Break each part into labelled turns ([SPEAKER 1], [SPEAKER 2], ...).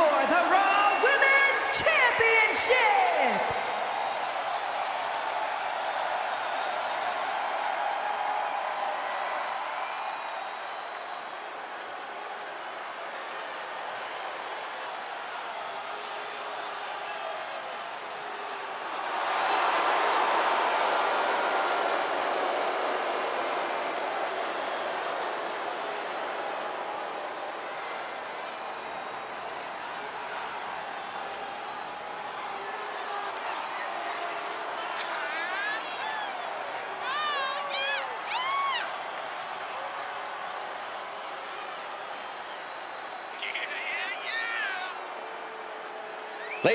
[SPEAKER 1] for the Raw Women's Championship.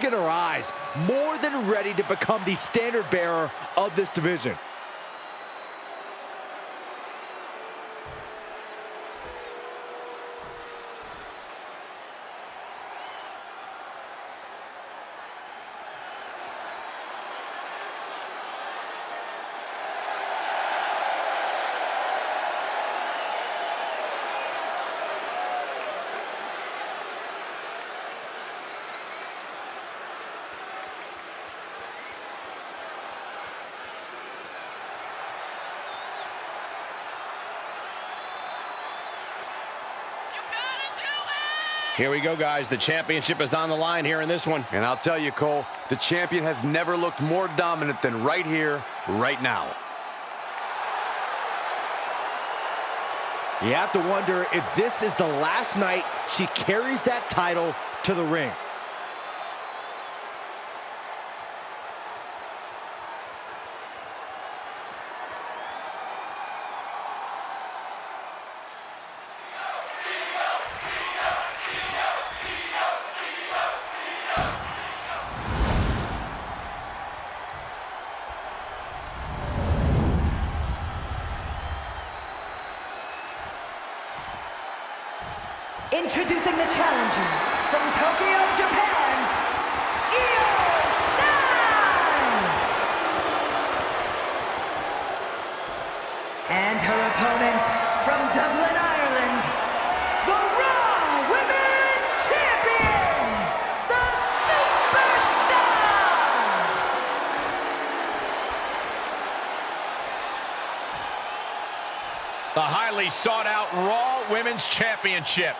[SPEAKER 2] Look at her eyes, more than ready to become the standard bearer of this division.
[SPEAKER 3] Here we go, guys. The championship is on the line here in this one.
[SPEAKER 4] And I'll tell you, Cole, the champion has never looked more dominant than right here, right now.
[SPEAKER 2] You have to wonder if this is the last night she carries that title to the ring.
[SPEAKER 1] Introducing the challenger from Tokyo, Japan, IYO Sky! And her opponent from Dublin, Ireland, the Raw Women's Champion, the Superstar!
[SPEAKER 3] The highly sought out Raw Women's Championship.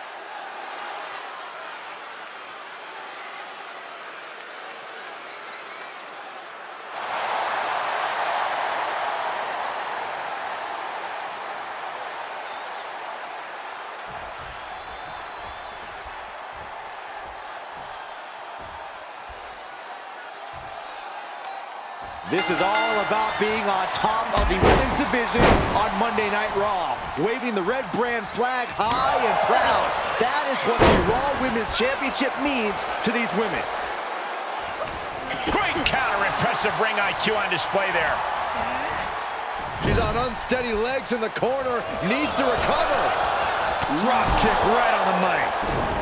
[SPEAKER 2] This is all about being on top of the women's division on Monday Night Raw, waving the red brand flag high and proud. That is what the Raw Women's Championship means to these women.
[SPEAKER 3] Great counter. Impressive ring IQ on display there.
[SPEAKER 2] She's on unsteady legs in the corner, needs to recover.
[SPEAKER 3] Drop kick right on the money.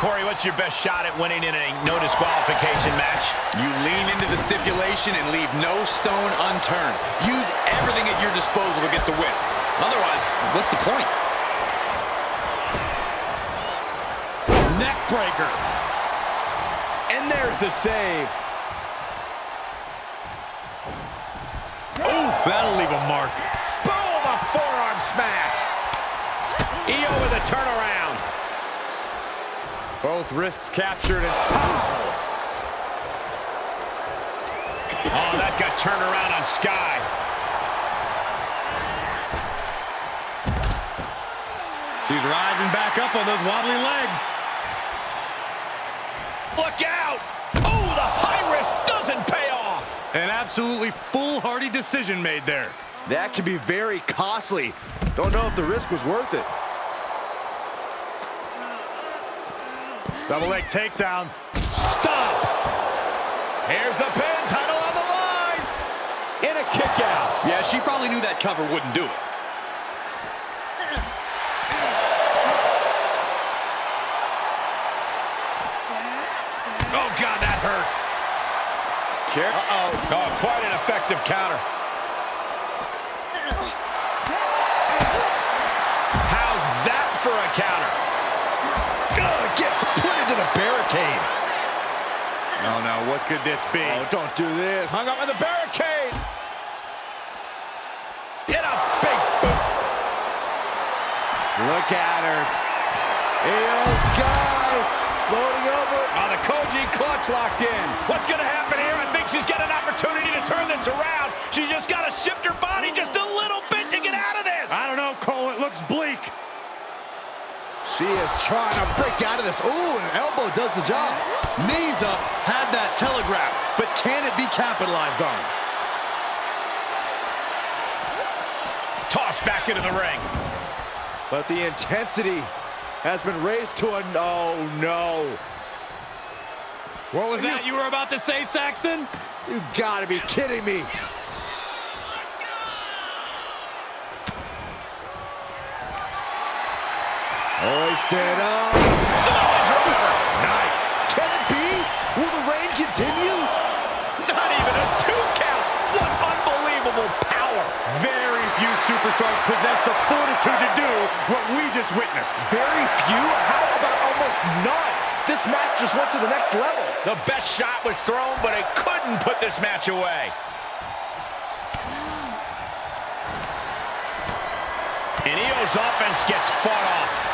[SPEAKER 3] Oh! Corey, what's your best shot at winning in a no disqualification match?
[SPEAKER 5] You lean into the stipulation and leave no stone unturned. Use everything at your disposal to get the win. Otherwise, what's the point?
[SPEAKER 2] Neck breaker. And there's the save.
[SPEAKER 3] Ooh, that'll leave a mark. Boom, a forearm smash. IYO with a turnaround.
[SPEAKER 2] Both wrists captured and pow!
[SPEAKER 3] Oh, that got turned around on Sky.
[SPEAKER 2] she's rising back up on those wobbly legs.
[SPEAKER 3] Look out! Oh, the high risk doesn't pay off.
[SPEAKER 2] An absolutely foolhardy decision made there. That could be very costly. Don't know if the risk was worth it.
[SPEAKER 3] Double leg takedown. Stop. Here's the pin. Title on the line. In a kick out.
[SPEAKER 5] Yeah, she probably knew that cover wouldn't do it.
[SPEAKER 3] Oh, God, that hurt. Kick. Uh-oh. Oh, quite an effective counter.
[SPEAKER 2] Barricade.
[SPEAKER 3] Oh, no, what could this be?
[SPEAKER 2] Oh, don't do this.
[SPEAKER 3] Hung up in the barricade. Get a big boot.
[SPEAKER 2] Look at her. IYO Sky floating over.
[SPEAKER 3] Oh, the Koji clutch locked in. What's going to happen here? I think she's got an opportunity to turn this around. She just got to shift her body just a little bit to get out of this. I don't know, Cole. It looks bleak.
[SPEAKER 2] She is trying to break out of this. Ooh, an elbow does the job.
[SPEAKER 5] Knees up, had that telegraph, but can it be capitalized on?
[SPEAKER 3] Tossed back into the ring.
[SPEAKER 2] But the intensity has been raised to a no, no.
[SPEAKER 5] What was that you were about to say, Saxton?
[SPEAKER 2] You gotta be kidding me. Hoisted up.
[SPEAKER 3] Nice.
[SPEAKER 2] Can it be? Will the reign continue?
[SPEAKER 3] Not even a two count. What unbelievable power. Very few superstars possess the fortitude to do what we just witnessed.
[SPEAKER 2] Very few? How about almost none? This match just went to the next level.
[SPEAKER 3] The best shot was thrown, but it couldn't put this match away. And IYO's offense gets fought off.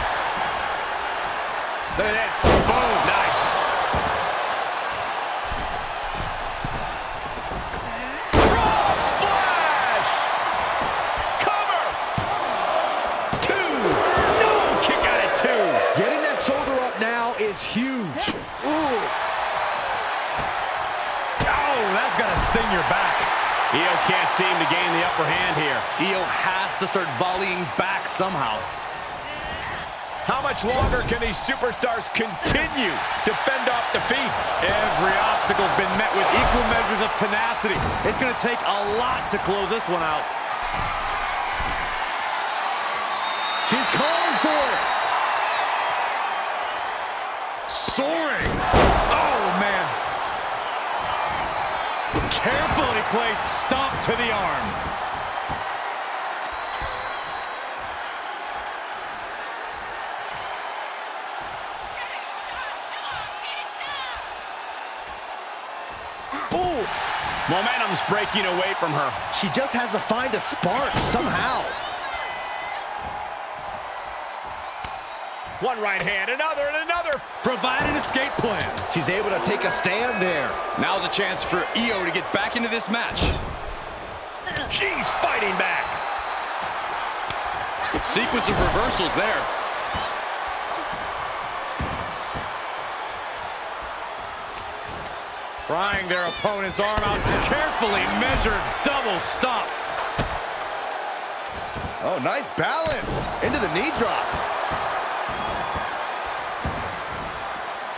[SPEAKER 3] Look at this. Boom. Nice. Frog splash. Cover. Two. No. Kick out at two.
[SPEAKER 2] Getting that shoulder up now is huge. Ooh.
[SPEAKER 3] Oh, that's going to sting your back. IYO can't seem to gain the upper hand here.
[SPEAKER 5] IYO has to start volleying back somehow.
[SPEAKER 3] How much longer can these superstars continue to fend off defeat?
[SPEAKER 5] Every obstacle's been met with equal measures of tenacity. It's going to take a lot to close this one out.
[SPEAKER 2] She's calling for it.
[SPEAKER 3] Soaring. Oh, man. Carefully placed stomp to the arm. Momentum's breaking away from her.
[SPEAKER 2] She just has to find a spark somehow.
[SPEAKER 3] One right hand, another, and another.
[SPEAKER 5] Provide an escape plan.
[SPEAKER 2] She's able to take a stand there.
[SPEAKER 5] Now's a chance for IYO to get back into this match.
[SPEAKER 3] She's fighting back.
[SPEAKER 5] Sequence of reversals there.
[SPEAKER 3] Prying their opponent's arm out. Carefully measured double stop.
[SPEAKER 2] Oh, nice balance. Into the knee drop.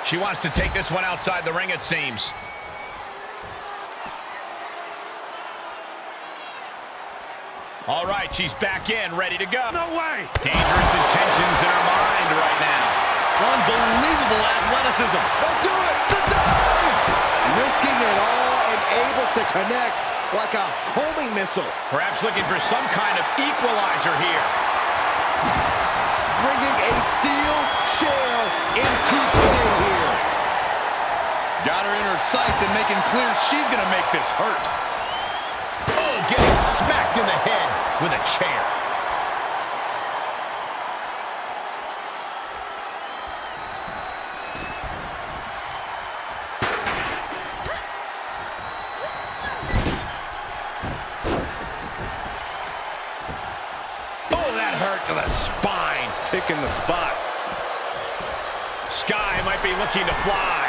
[SPEAKER 3] She wants to take this one outside the ring, it seems. All right, she's back in, ready to go. No way! Dangerous intentions in her mind right now.
[SPEAKER 5] Unbelievable athleticism.
[SPEAKER 2] Don't do it. The dive. Risking it all and able to connect like a homing missile.
[SPEAKER 3] Perhaps looking for some kind of equalizer here.
[SPEAKER 2] Bringing a steel chair into play here.
[SPEAKER 5] Got her in her sights and making clear she's going to make this hurt.
[SPEAKER 3] Oh, getting smacked in the head with a chair. Picking the spot. Sky might be looking to fly.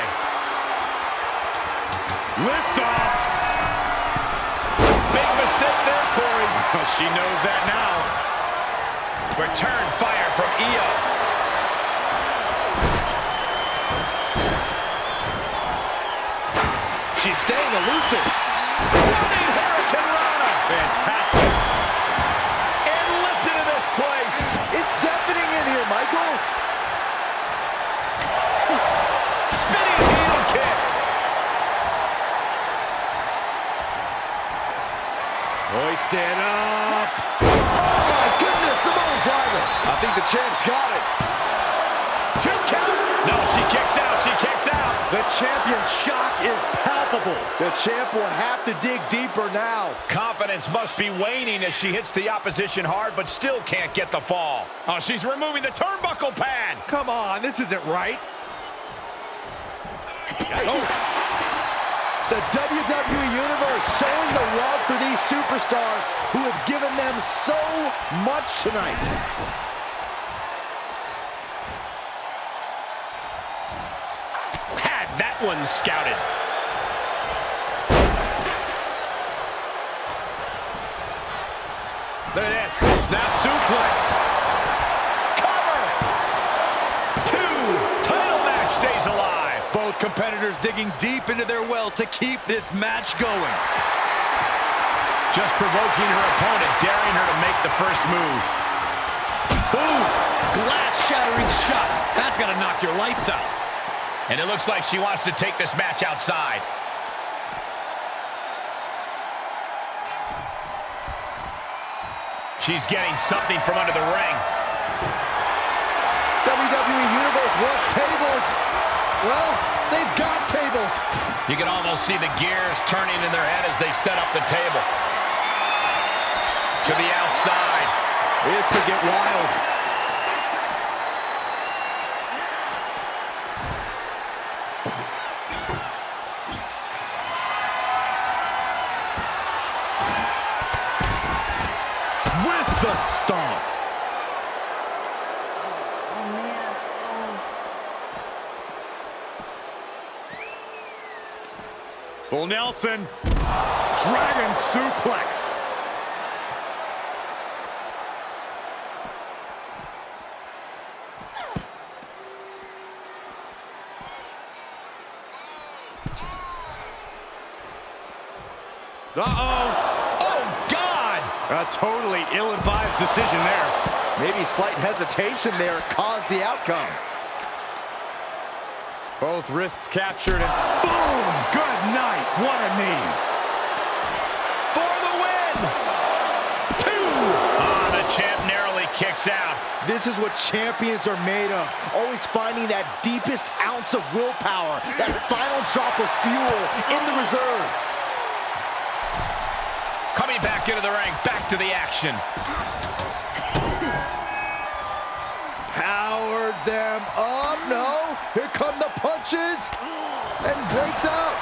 [SPEAKER 3] Lift off. Big mistake there, Corey. She knows that now. Return fire from IYO.
[SPEAKER 2] She's staying elusive.
[SPEAKER 3] Running Hurricanrana. Fantastic.
[SPEAKER 2] Hoisted up. Oh, my goodness, Samoa driver. I think the champ's got it.
[SPEAKER 3] Two count. No, she kicks out. She kicks out.
[SPEAKER 2] The champion's shock is palpable. The champ will have to dig deeper now.
[SPEAKER 3] Confidence must be waning as she hits the opposition hard, but still can't get the fall. Oh, she's removing the turnbuckle pad.
[SPEAKER 2] Come on, this isn't right.
[SPEAKER 3] Oh.
[SPEAKER 2] The WWE Universe showing the love for these superstars who have given them so much tonight.
[SPEAKER 3] Had that one scouted. Look at this. Snap suplex.
[SPEAKER 4] Competitors digging deep into their well to keep this match going.
[SPEAKER 3] Just provoking her opponent, daring her to make the first move.
[SPEAKER 5] Boom! Glass-shattering shot. That's gonna knock your lights out.
[SPEAKER 3] And it looks like she wants to take this match outside. She's getting something from under the ring.
[SPEAKER 2] WWE Universe wants tables. Well, they've got tables.
[SPEAKER 3] You can almost see the gears turning in their head as they set up the table. To the outside.
[SPEAKER 2] This could get wild.
[SPEAKER 4] With the stomp. Nelson. Dragon suplex. Uh-oh.
[SPEAKER 3] Oh, God!
[SPEAKER 4] A totally ill-advised decision there.
[SPEAKER 2] Maybe slight hesitation there caused the outcome.
[SPEAKER 4] Both wrists captured and boom! Good night. What a knee.
[SPEAKER 3] For the win! Two! Ah, the champ narrowly kicks out.
[SPEAKER 2] This is what champions are made of. Always finding that deepest ounce of willpower, that final drop of fuel in the reserve.
[SPEAKER 3] Coming back into the ring, back to the action.
[SPEAKER 2] Powered them up. No, here come the punches. And breaks out.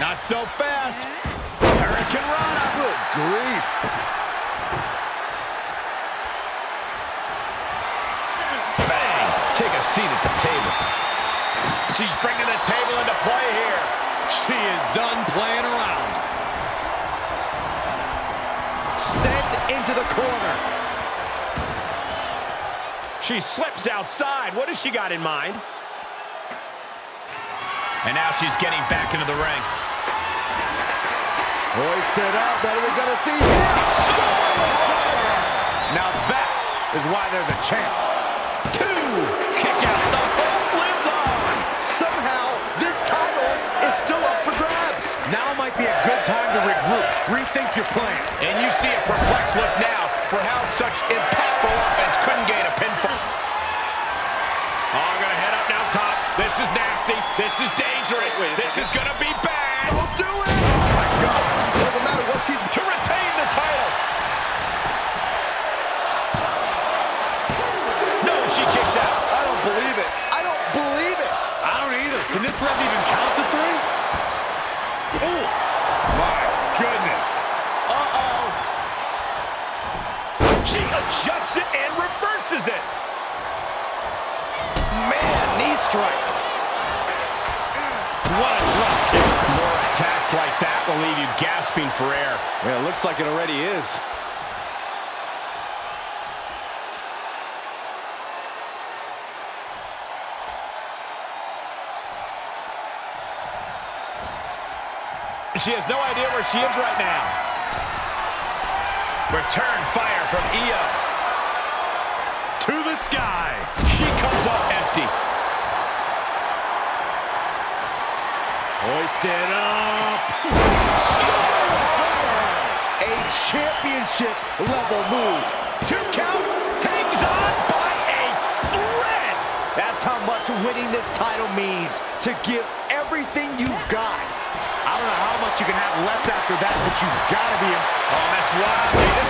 [SPEAKER 3] Not so fast. Hurricanrana.
[SPEAKER 2] Good grief.
[SPEAKER 3] Bang! Take a seat at the table. She's bringing the table into play here.
[SPEAKER 4] She is done playing around.
[SPEAKER 2] Sent into the corner.
[SPEAKER 3] She slips outside. What has she got in mind? And now she's getting back into the ring.
[SPEAKER 2] Hoisted up. What are we going to see here?
[SPEAKER 4] Now that is why they're the champ. Your plan.
[SPEAKER 3] And you see a perplexed look now for how such impactful offense couldn't gain a pinfall. Oh, gonna head up now top. This is nasty. This is dangerous. this is gonna be bad.
[SPEAKER 2] Don't do it. Oh, my God. Doesn't matter what she's...
[SPEAKER 3] To retain the title. No, she kicks out.
[SPEAKER 2] I don't believe it. I don't believe it.
[SPEAKER 4] I don't either. Can this ref even count the three? Oh, my goodness.
[SPEAKER 3] Adjusts it and reverses it.
[SPEAKER 2] Man, knee strike.
[SPEAKER 3] What a drop kick. More attacks like that will leave you gasping for air.
[SPEAKER 4] Yeah, it looks like it already is.
[SPEAKER 3] She has no idea where she is right now. Return fire from IYO. To the sky. She comes up empty.
[SPEAKER 4] Hoisted up.
[SPEAKER 2] A championship level move.
[SPEAKER 3] Two count. Hangs on by a thread.
[SPEAKER 2] That's how much winning this title means. To give everything you've got.
[SPEAKER 5] I don't know how much you can have left after that, but you've got to be...
[SPEAKER 3] Oh, that's wild.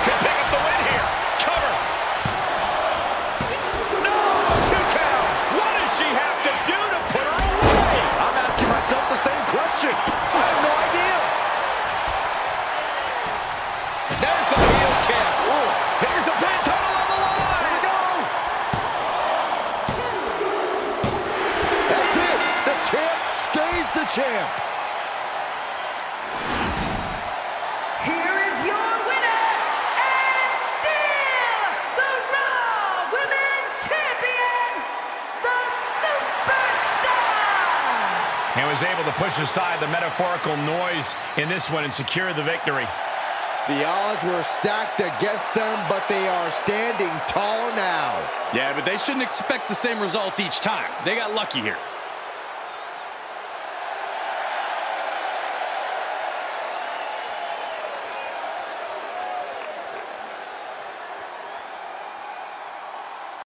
[SPEAKER 3] And was able to push aside the metaphorical noise in this one and secure the victory.
[SPEAKER 2] The odds were stacked against them, but they are standing tall now.
[SPEAKER 5] Yeah, but they shouldn't expect the same results each time. They got lucky here.